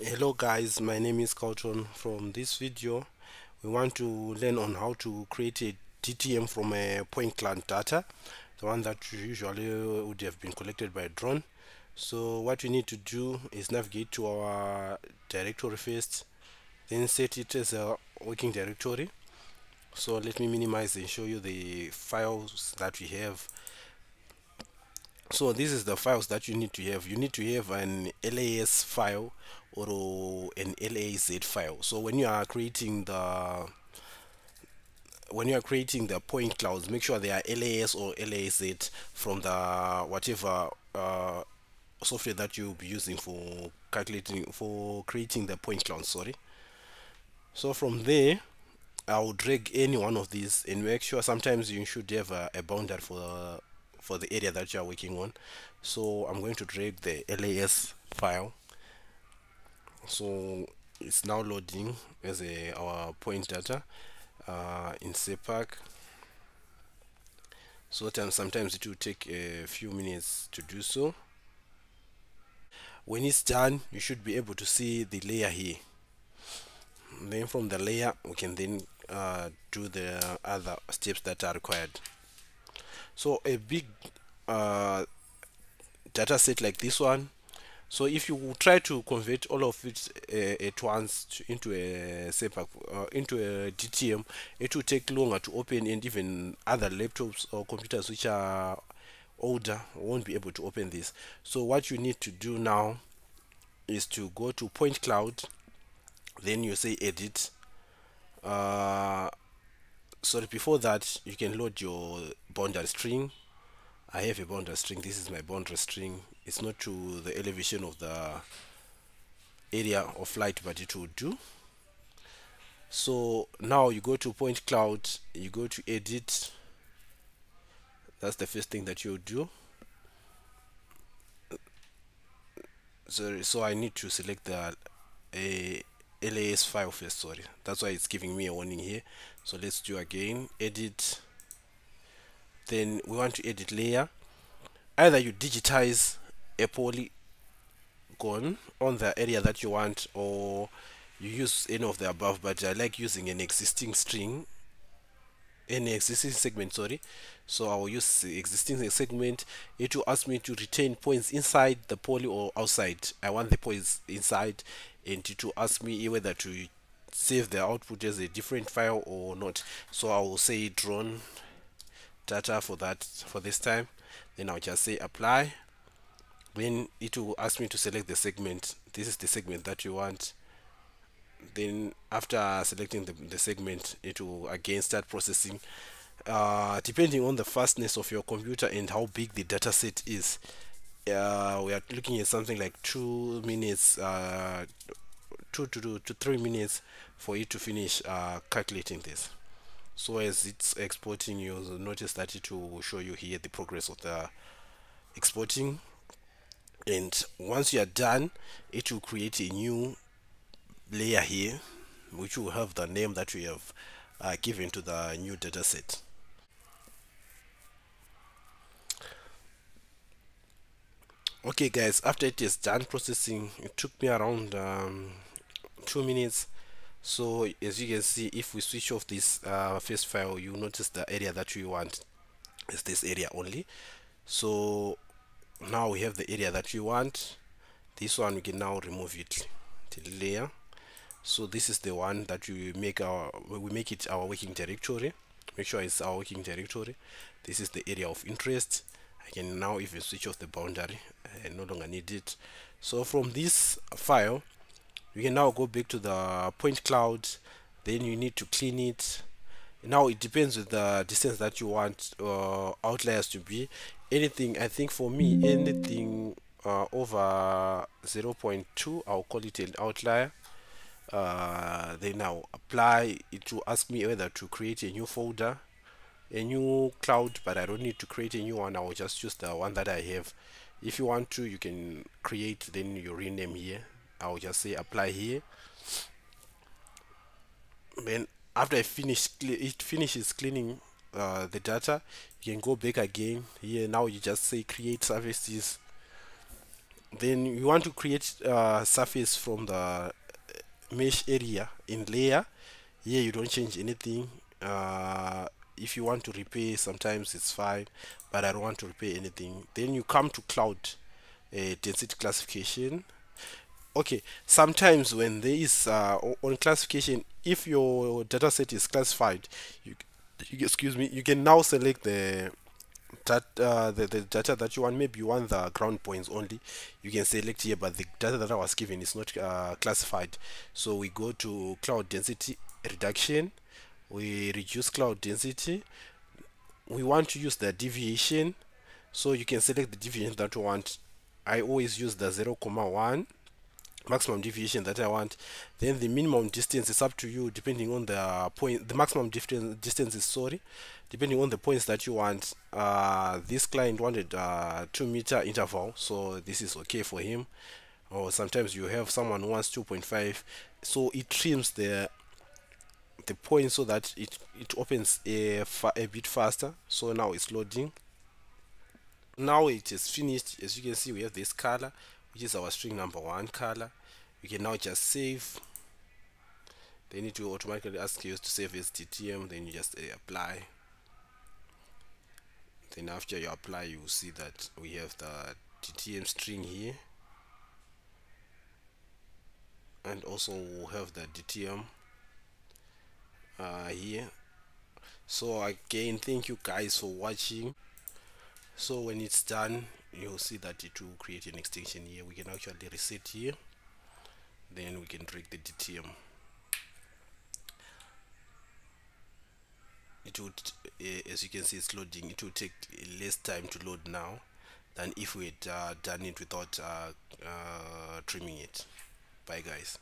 hello guys. My name is Carlton from this video we want to learn on how to create a DTM from a point cloud data the one that usually would have been collected by a drone. So what we need to do is navigate to our directory first then set it as a working directory. So let me minimize and show you the files that we have so this is the files that you need to have. You need to have an las file or an laz file. So when you are creating the when you are creating the point clouds make sure they are las or laz from the whatever uh, software that you'll be using for calculating for creating the point cloud sorry. So from there I'll drag any one of these and make sure sometimes you should have a, a boundary for for the area that you are working on. So I'm going to drag the LAS file. So it's now loading as a our point data uh, in Surpac so sometimes it will take a few minutes to do so. When it's done you should be able to see the layer here. Then from the layer we can then uh, do the other steps that are required so a big uh, data set like this one so if you try to convert all of it uh, at once to, into a Surpac, uh, into a DTM it will take longer to open and even other laptops or computers which are older won't be able to open this. So what you need to do now is to go to point cloud then you say edit. Uh, sorry before that you can load your boundary string. I have a boundary string. This is my boundary string. It's not to the elevation of the area of light but it will do. So now you go to point cloud you go to edit. That's the first thing that you do. Sorry so I need to select the a LAS file first sorry. That's why it's giving me a warning here. So let's do again. Edit. Then we want to edit layer. Either you digitize a polygon on the area that you want or you use any of the above but I like using an existing string. Any existing segment sorry. So I will use the existing segment. It will ask me to retain points inside the poly or outside. I want the points inside and to ask me whether to save the output as a different file or not. So I will say drone data for that for this time. Then I'll just say apply. Then it will ask me to select the segment this is the segment that you want. Then after selecting the, the segment it will again start processing. Uh, depending on the fastness of your computer and how big the data set is uh, we are looking at something like two minutes uh, two to, two to three minutes for you to finish uh, calculating this. So as it's exporting you'll notice that it will show you here the progress of the exporting. And once you are done it will create a new layer here which will have the name that we have uh, given to the new data okay guys after it is done processing it took me around um, two minutes. So as you can see if we switch off this uh, first file you notice the area that we want is this area only. So now we have the area that we want. This one we can now remove it to layer. So this is the one that we make our we make it our working directory. Make sure it's our working directory. This is the area of interest I can now even switch off the boundary I no longer need it. So from this file you can now go back to the point cloud then you need to clean it. Now it depends with the distance that you want uh, outliers to be. Anything I think for me anything uh, over 0.2 I'll call it an outlier. Uh, then I'll apply it to ask me whether to create a new folder a new cloud but I don't need to create a new one. I will just use the one that I have. If you want to you can create then you rename here. I'll just say apply here. Then after I finish it finishes cleaning uh, the data you can go back again. Here now you just say create services then you want to create a surface from the mesh area in layer. Here you don't change anything. Uh, if you want to repay sometimes it's fine but I don't want to repay anything. Then you come to cloud uh, density classification. Okay sometimes when there is uh, on classification if your data set is classified you, you excuse me you can now select the that uh, the, the data that you want. Maybe you want the ground points only you can select here but the data that I was given is not uh, classified. So we go to cloud density reduction we reduce cloud density. We want to use the deviation. So you can select the deviation that you want. I always use the 0 comma 1 maximum deviation that I want. Then the minimum distance is up to you depending on the point the maximum distance is sorry depending on the points that you want. Uh, this client wanted uh, 2 meter interval so this is okay for him. Or sometimes you have someone who wants 2.5 so it trims the the point so that it it opens a, a bit faster. So now it's loading. Now it is finished. As you can see we have this color which is our string number one color. We can now just save. They need to automatically ask you to save as DTM then you just uh, apply. Then after you apply you will see that we have the DTM string here. And also we'll have the DTM uh, here. So again thank you guys for watching. So when it's done you'll see that it will create an extension here. We can actually reset here. Then we can drag the DTM it would uh, as you can see it's loading. It will take less time to load now than if we had uh, done it without uh, uh trimming it. Bye guys